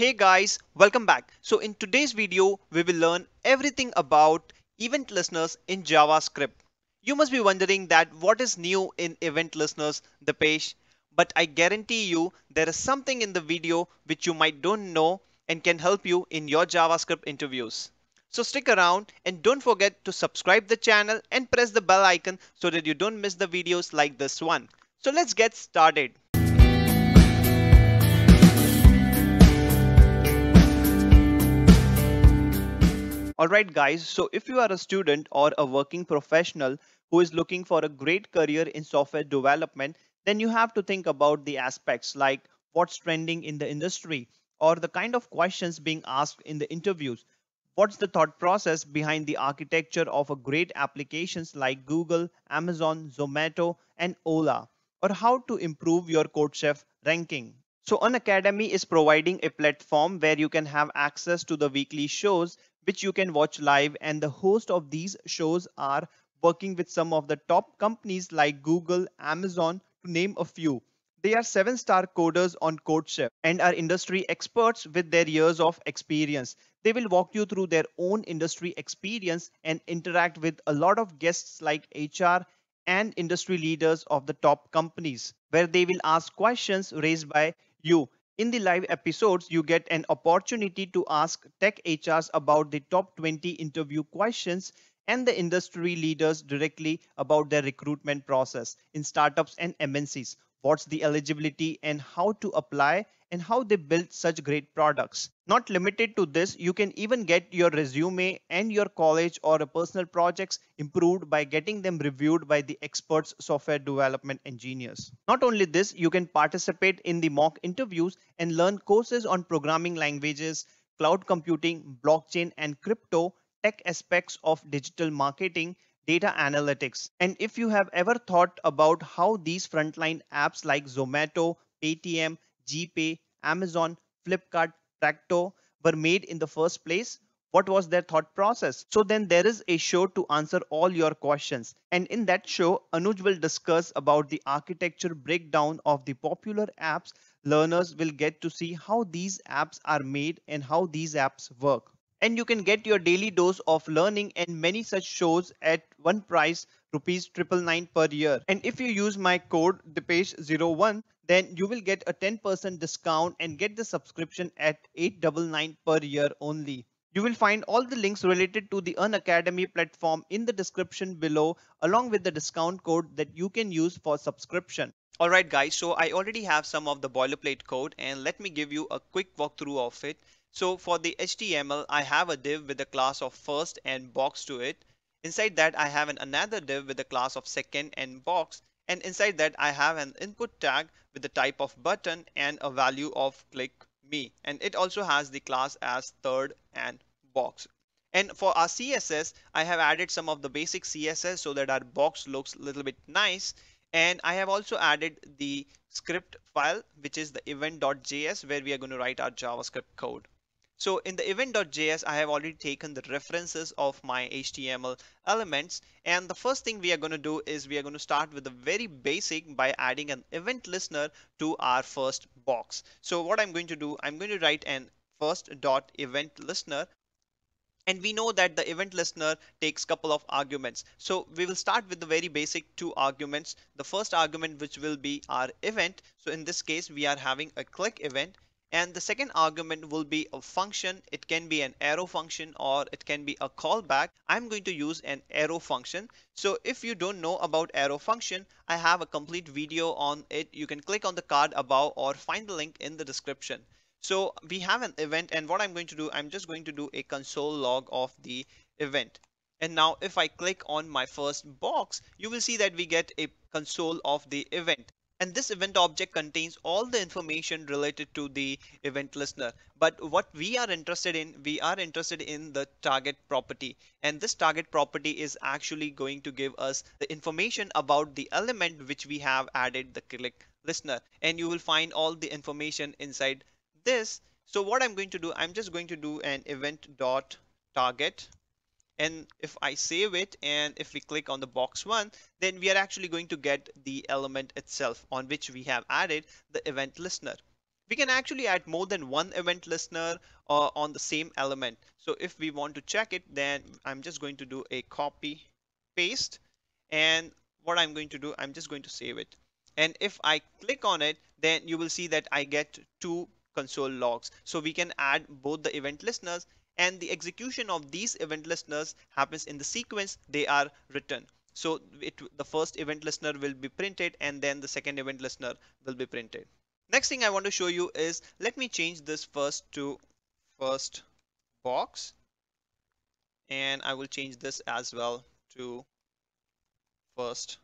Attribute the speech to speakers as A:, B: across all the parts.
A: Hey guys, welcome back. So in today's video, we will learn everything about event listeners in JavaScript. You must be wondering that what is new in event listeners, the page, But I guarantee you there is something in the video which you might don't know and can help you in your JavaScript interviews. So stick around and don't forget to subscribe the channel and press the bell icon so that you don't miss the videos like this one. So let's get started. Alright guys, so if you are a student or a working professional who is looking for a great career in software development, then you have to think about the aspects like what's trending in the industry or the kind of questions being asked in the interviews. What's the thought process behind the architecture of a great applications like Google, Amazon, Zomato, and Ola, or how to improve your CodeChef ranking. So Unacademy is providing a platform where you can have access to the weekly shows which you can watch live and the host of these shows are working with some of the top companies like Google, Amazon to name a few. They are seven star coders on CodeChef and are industry experts with their years of experience. They will walk you through their own industry experience and interact with a lot of guests like HR and industry leaders of the top companies, where they will ask questions raised by you in the live episodes, you get an opportunity to ask tech HRs about the top 20 interview questions and the industry leaders directly about their recruitment process in startups and MNCs what's the eligibility and how to apply and how they build such great products. Not limited to this, you can even get your resume and your college or personal projects improved by getting them reviewed by the experts software development engineers. Not only this, you can participate in the mock interviews and learn courses on programming languages, cloud computing, blockchain and crypto, tech aspects of digital marketing, data analytics. And if you have ever thought about how these frontline apps like Zomato, Paytm, GPay, Amazon, Flipkart, Traktor were made in the first place, what was their thought process? So then there is a show to answer all your questions. And in that show, Anuj will discuss about the architecture breakdown of the popular apps. Learners will get to see how these apps are made and how these apps work and you can get your daily dose of learning and many such shows at one price rupees triple nine per year and if you use my code dipesh01 then you will get a 10% discount and get the subscription at 899 per year only you will find all the links related to the Unacademy platform in the description below along with the discount code that you can use for subscription. Alright guys, so I already have some of the boilerplate code and let me give you a quick walkthrough of it. So for the HTML, I have a div with a class of first and box to it. Inside that, I have an another div with a class of second and box. And inside that, I have an input tag with the type of button and a value of click me. And it also has the class as third and box. And for our CSS, I have added some of the basic CSS so that our box looks a little bit nice. And I have also added the script file, which is the event.js where we are going to write our JavaScript code. So in the event.js, I have already taken the references of my HTML elements. And the first thing we are going to do is we are going to start with the very basic by adding an event listener to our first box. So what I'm going to do, I'm going to write an first dot event listener. And we know that the event listener takes couple of arguments. So we will start with the very basic two arguments. The first argument which will be our event. So in this case we are having a click event and the second argument will be a function. It can be an arrow function or it can be a callback. I'm going to use an arrow function. So if you don't know about arrow function, I have a complete video on it. You can click on the card above or find the link in the description. So we have an event and what I'm going to do, I'm just going to do a console log of the event. And now if I click on my first box, you will see that we get a console of the event and this event object contains all the information related to the event listener. But what we are interested in we are interested in the target property. And this target property is actually going to give us the information about the element which we have added the click listener. And you will find all the information inside this. So what I'm going to do I'm just going to do an event dot target and if I save it and if we click on the box one then we are actually going to get the element itself on which we have added the event listener We can actually add more than one event listener uh, on the same element. So if we want to check it, then I'm just going to do a copy paste. And what I'm going to do, I'm just going to save it. And if I click on it, then you will see that I get two console logs. So we can add both the event listeners and the execution of these event listeners happens in the sequence they are written. So it, the first event listener will be printed and then the second event listener will be printed. Next thing I want to show you is let me change this first to first box and I will change this as well to first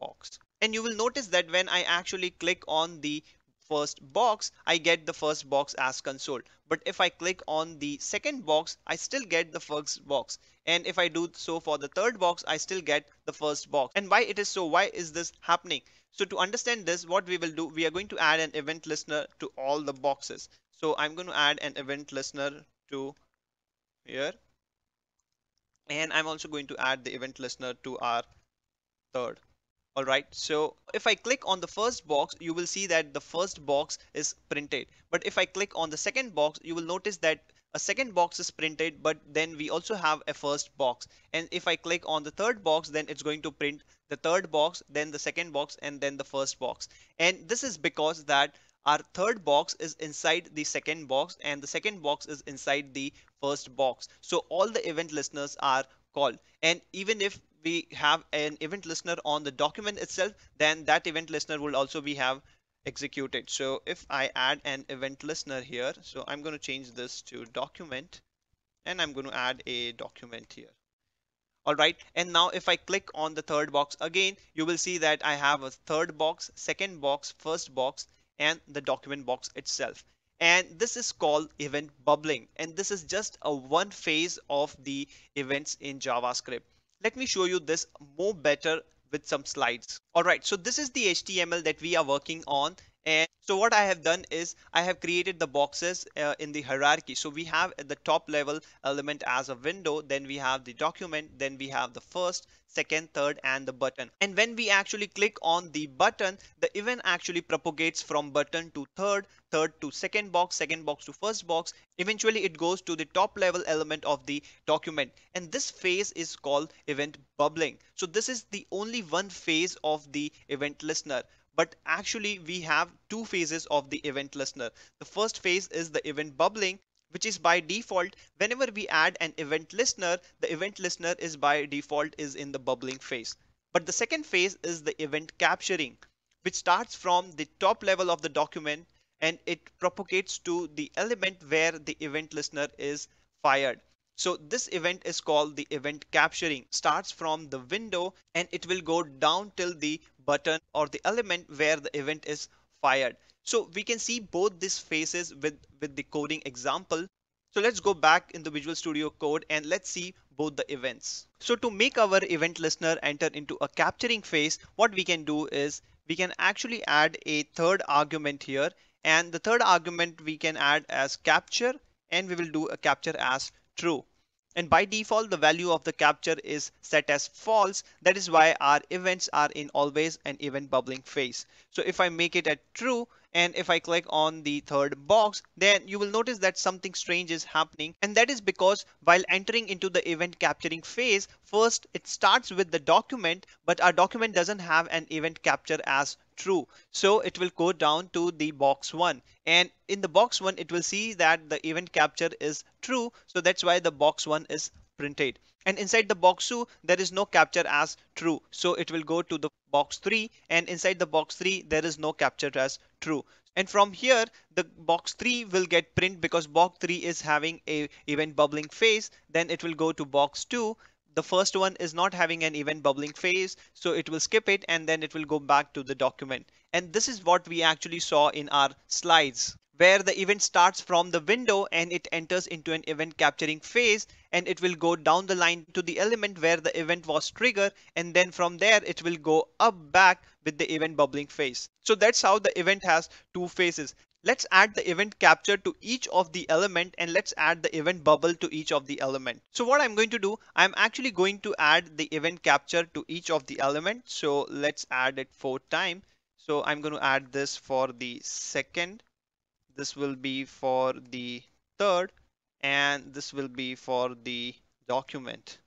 A: box and you will notice that when I actually click on the first box, I get the first box as console. But if I click on the second box, I still get the first box. And if I do so for the third box, I still get the first box. And why it is so? Why is this happening? So to understand this, what we will do, we are going to add an event listener to all the boxes. So I'm going to add an event listener to here. And I'm also going to add the event listener to our third all right. So if I click on the first box you will see that the first box is printed. But if I click on the second box you will notice that a second box is printed but then we also have a first box. And if I click on the third box then it's going to print the third box then the second box and then the first box. And this is because that our third box is inside the second box and the second box is inside the first box. So all the event listeners are called. And even if we have an event listener on the document itself, then that event listener will also be have executed. So if I add an event listener here, so I'm going to change this to document and I'm going to add a document here. All right. And now if I click on the third box again, you will see that I have a third box, second box, first box, and the document box itself. And this is called event bubbling. And this is just a one phase of the events in JavaScript. Let me show you this more better with some slides. All right, so this is the HTML that we are working on. And so what I have done is I have created the boxes uh, in the hierarchy. So we have the top level element as a window, then we have the document, then we have the first, second, third, and the button. And when we actually click on the button, the event actually propagates from button to third, third to second box, second box to first box. Eventually it goes to the top level element of the document. And this phase is called event bubbling. So this is the only one phase of the event listener but actually we have two phases of the event listener. The first phase is the event bubbling which is by default whenever we add an event listener the event listener is by default is in the bubbling phase but the second phase is the event capturing which starts from the top level of the document and it propagates to the element where the event listener is fired so this event is called the event capturing starts from the window and it will go down till the button or the element where the event is fired. So we can see both these phases with, with the coding example. So let's go back in the Visual Studio Code and let's see both the events. So to make our event listener enter into a capturing phase, what we can do is we can actually add a third argument here. And the third argument we can add as capture and we will do a capture as true. And by default, the value of the capture is set as false. That is why our events are in always an event bubbling phase. So if I make it at true, and if I click on the third box, then you will notice that something strange is happening. And that is because while entering into the event capturing phase, first it starts with the document, but our document doesn't have an event capture as true. So it will go down to the box one and in the box one, it will see that the event capture is true. So that's why the box one is printed and inside the box 2 there is no capture as true. So it will go to the box 3 and inside the box 3 there is no capture as true. And from here the box 3 will get print because box 3 is having a event bubbling phase. Then it will go to box 2 the first one is not having an event bubbling phase so it will skip it and then it will go back to the document. And this is what we actually saw in our slides where the event starts from the window and it enters into an event capturing phase and it will go down the line to the element where the event was triggered and then from there it will go up back with the event bubbling phase. So that's how the event has two phases. Let's add the event capture to each of the element and let's add the event bubble to each of the element. So what I'm going to do, I'm actually going to add the event capture to each of the element. So let's add it four times. So I'm going to add this for the second this will be for the third and this will be for the document.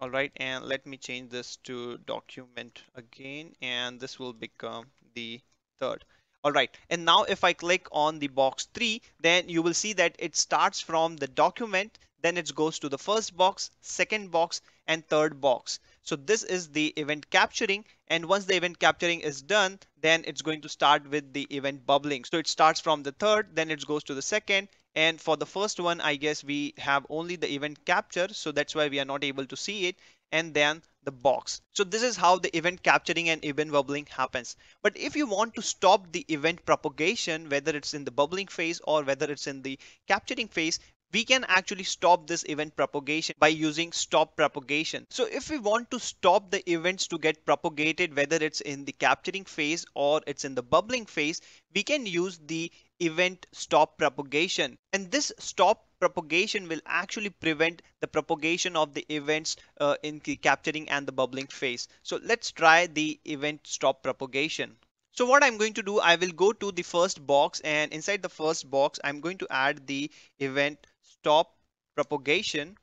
A: All right and let me change this to document again and this will become the third. All right and now if I click on the box 3 then you will see that it starts from the document then it goes to the first box second box and third box. So this is the event capturing and once the event capturing is done then it's going to start with the event bubbling. So it starts from the third then it goes to the second and for the first one I guess we have only the event capture so that's why we are not able to see it and then the box. So this is how the event capturing and event bubbling happens. But if you want to stop the event propagation whether it's in the bubbling phase or whether it's in the capturing phase we can actually stop this event propagation by using stop propagation. So if we want to stop the events to get propagated, whether it's in the capturing phase or it's in the bubbling phase, we can use the event stop propagation. And this stop propagation will actually prevent the propagation of the events uh, in the capturing and the bubbling phase. So let's try the event stop propagation. So what I'm going to do, I will go to the first box and inside the first box, I'm going to add the event stop propagation.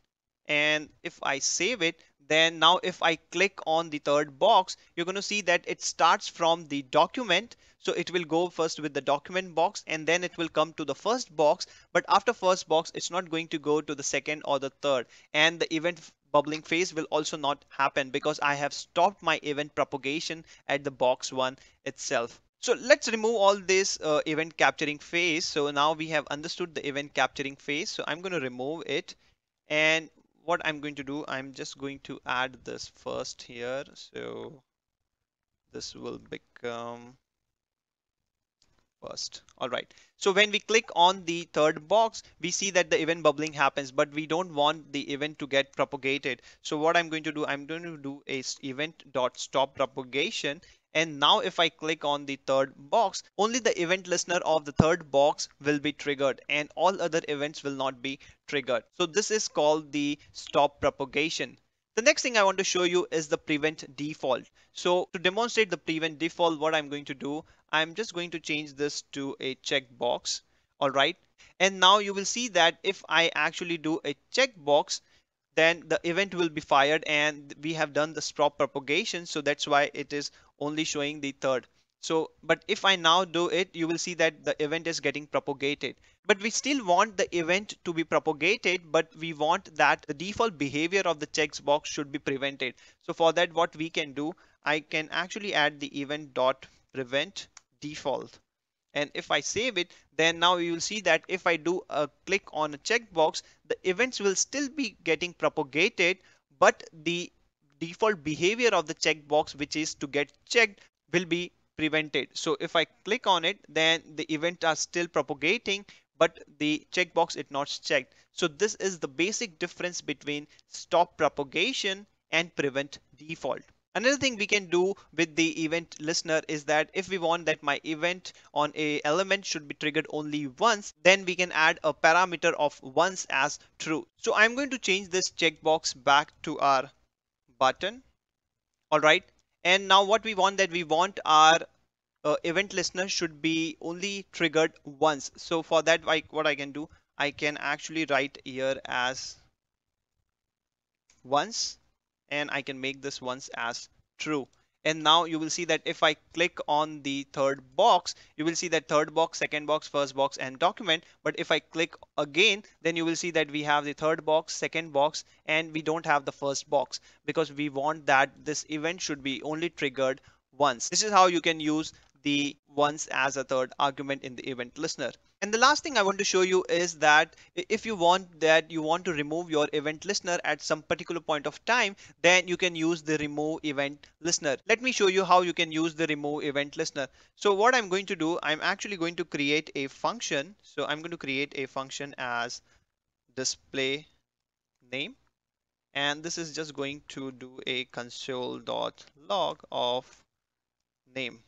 A: And if I save it then now if I click on the third box you're going to see that it starts from the document. So it will go first with the document box and then it will come to the first box. But after first box it's not going to go to the second or the third. And the event bubbling phase will also not happen because I have stopped my event propagation at the box one itself so let's remove all this uh, event capturing phase. So now we have understood the event capturing phase. So I'm going to remove it. And what I'm going to do, I'm just going to add this first here. So this will become first. All right. So when we click on the third box, we see that the event bubbling happens, but we don't want the event to get propagated. So what I'm going to do, I'm going to do a event dot stop propagation and now if I click on the third box, only the event listener of the third box will be triggered and all other events will not be triggered. So this is called the stop propagation. The next thing I want to show you is the prevent default. So to demonstrate the prevent default, what I'm going to do, I'm just going to change this to a checkbox. All right. And now you will see that if I actually do a checkbox, then the event will be fired and we have done the stop propagation. So that's why it is only showing the third. So, but if I now do it, you will see that the event is getting propagated. But we still want the event to be propagated, but we want that the default behavior of the checkbox should be prevented. So for that, what we can do, I can actually add the event dot prevent default. And if I save it, then now you will see that if I do a click on a checkbox, the events will still be getting propagated, but the default behavior of the checkbox, which is to get checked, will be prevented. So if I click on it, then the event are still propagating, but the checkbox is not checked. So this is the basic difference between stop propagation and prevent default. Another thing we can do with the event listener is that if we want that my event on a element should be triggered only once, then we can add a parameter of once as true. So I'm going to change this checkbox back to our button. All right. And now what we want that we want our uh, event listener should be only triggered once. So for that, what I can do, I can actually write here as once and I can make this once as true. And now you will see that if I click on the third box, you will see that third box, second box, first box and document. But if I click again, then you will see that we have the third box, second box, and we don't have the first box because we want that this event should be only triggered once. This is how you can use the once as a third argument in the event listener. And the last thing I want to show you is that if you want that you want to remove your event listener at some particular point of time, then you can use the remove event listener. Let me show you how you can use the remove event listener. So what I'm going to do, I'm actually going to create a function. So I'm going to create a function as display name. And this is just going to do a console.log of name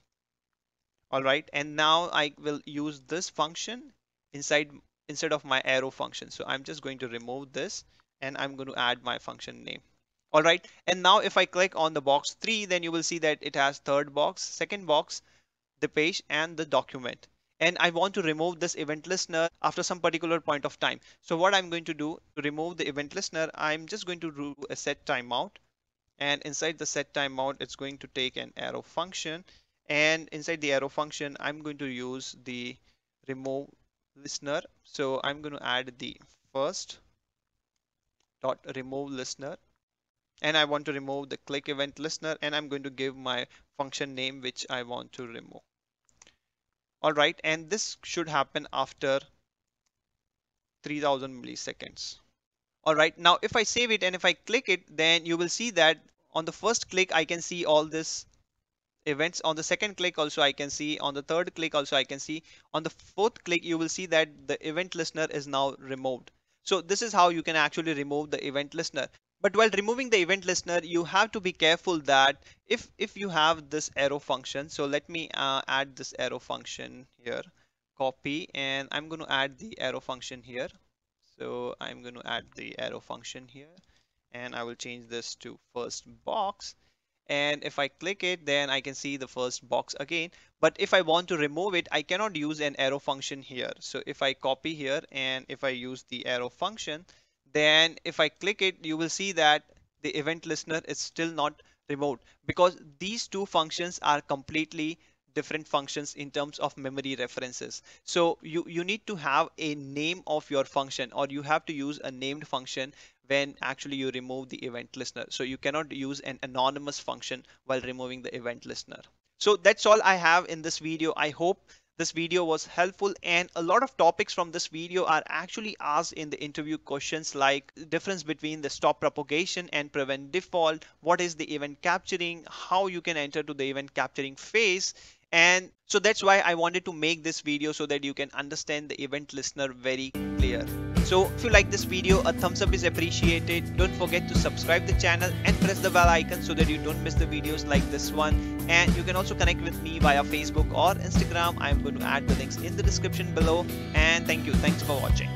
A: all right. And now I will use this function inside instead of my arrow function. So I'm just going to remove this and I'm going to add my function name. All right. And now if I click on the box 3 then you will see that it has third box second box the page and the document. And I want to remove this event listener after some particular point of time. So what I'm going to do to remove the event listener, I'm just going to do a set timeout. And inside the set timeout, it's going to take an arrow function and inside the arrow function, I'm going to use the remove listener. So I'm going to add the first dot remove listener and I want to remove the click event listener and I'm going to give my function name which I want to remove. All right, and this should happen after 3000 milliseconds. All right, now if I save it and if I click it, then you will see that on the first click, I can see all this events. On the second click also I can see on the third click also I can see on the fourth click you will see that the event listener is now removed. So this is how you can actually remove the event listener. But while removing the event listener, you have to be careful that if, if you have this arrow function, so let me uh, add this arrow function here, copy, and I'm going to add the arrow function here. So I'm going to add the arrow function here and I will change this to first box and if I click it then I can see the first box again but if I want to remove it I cannot use an arrow function here so if I copy here and if I use the arrow function then if I click it you will see that the event listener is still not removed because these two functions are completely different functions in terms of memory references. So you, you need to have a name of your function or you have to use a named function when actually you remove the event listener. So you cannot use an anonymous function while removing the event listener. So that's all I have in this video. I hope this video was helpful and a lot of topics from this video are actually asked in the interview questions like difference between the stop propagation and prevent default, what is the event capturing, how you can enter to the event capturing phase and so that's why I wanted to make this video so that you can understand the event listener very clear. So if you like this video, a thumbs up is appreciated. Don't forget to subscribe the channel and press the bell icon so that you don't miss the videos like this one. And you can also connect with me via Facebook or Instagram. I'm going to add the links in the description below. And thank you. Thanks for watching.